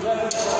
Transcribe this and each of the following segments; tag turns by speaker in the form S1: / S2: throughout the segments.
S1: Thank you.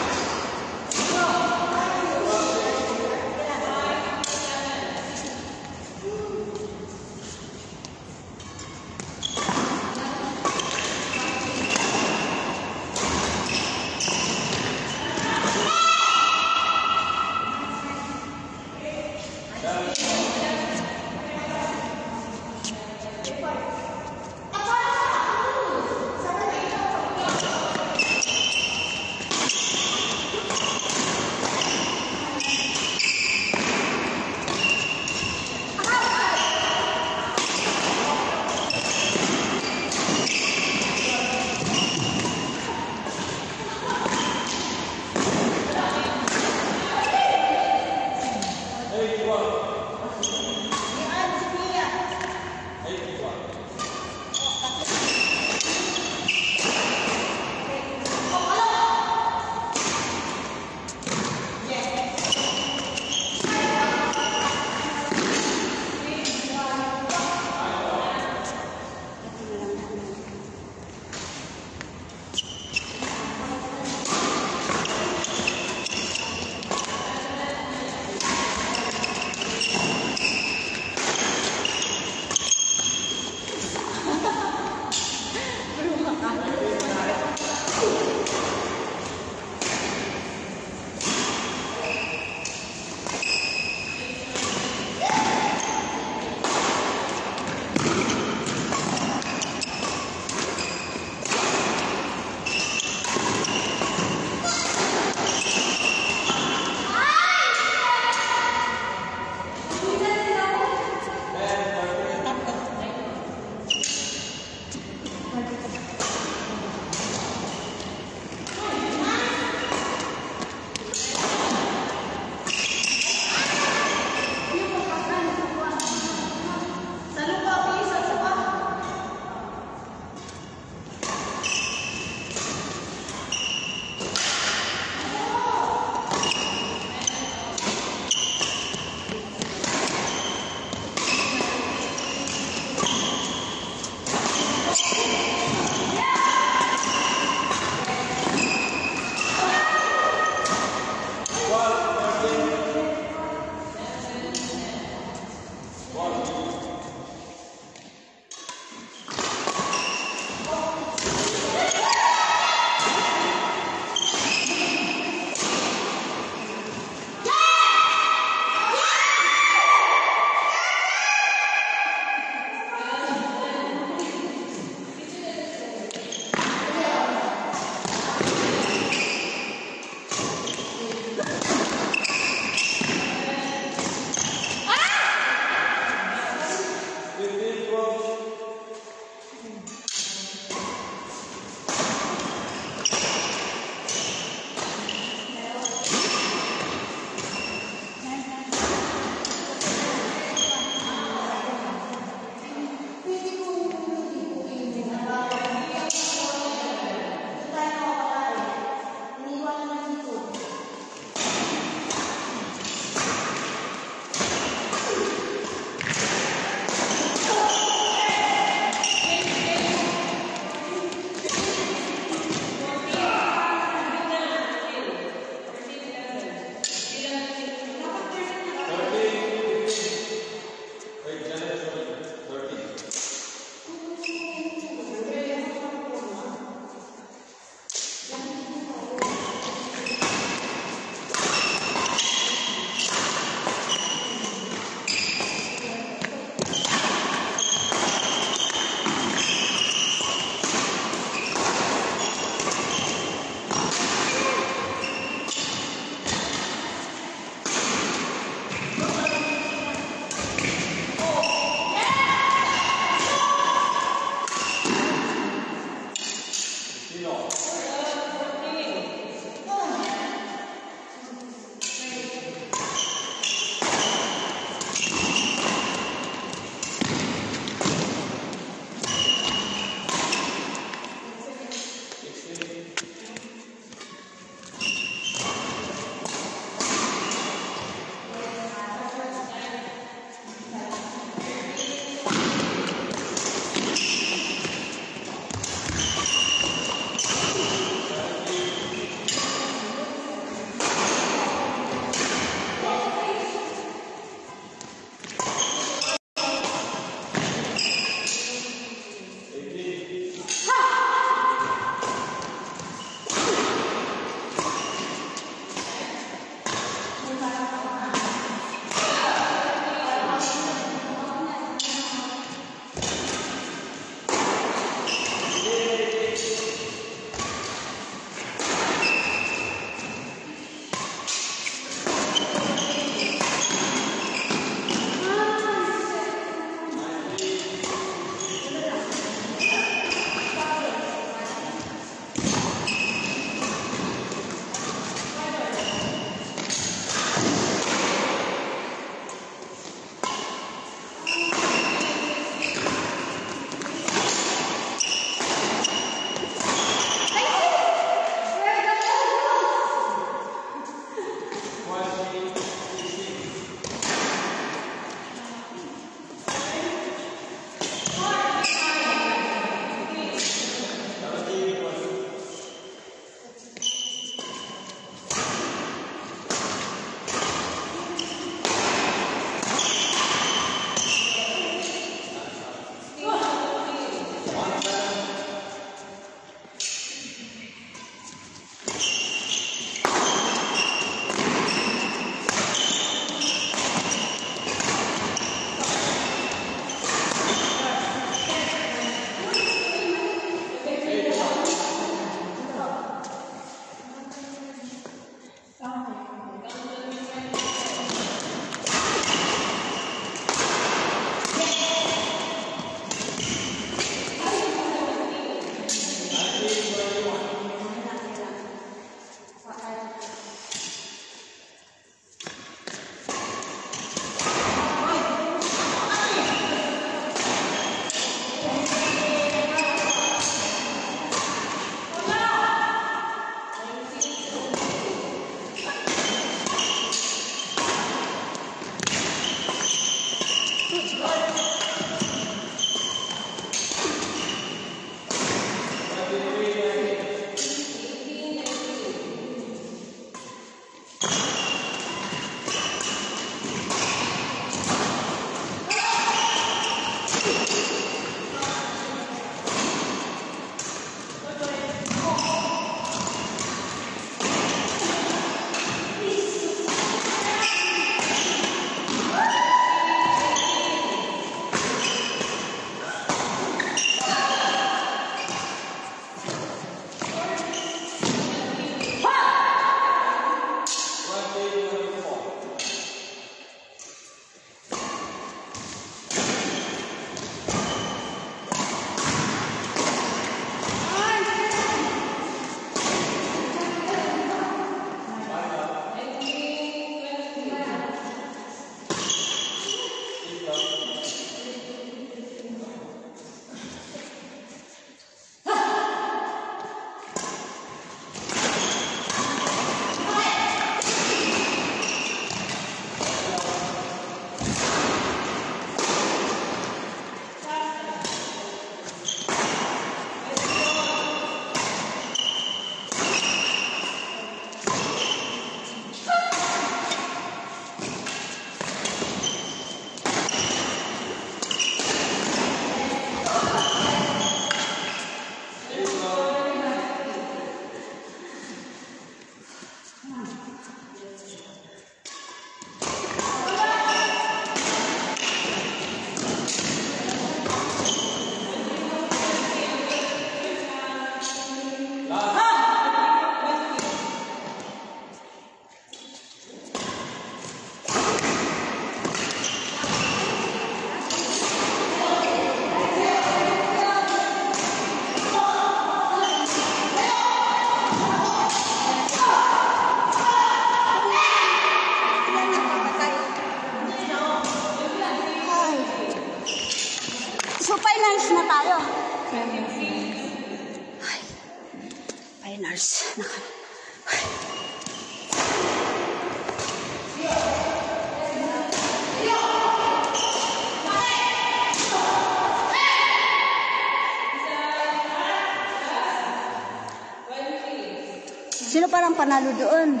S1: Panalo doon.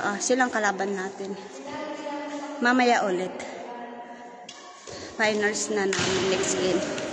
S1: Ah, silang kalaban natin. Mamaya ulit. Finals na namin next game.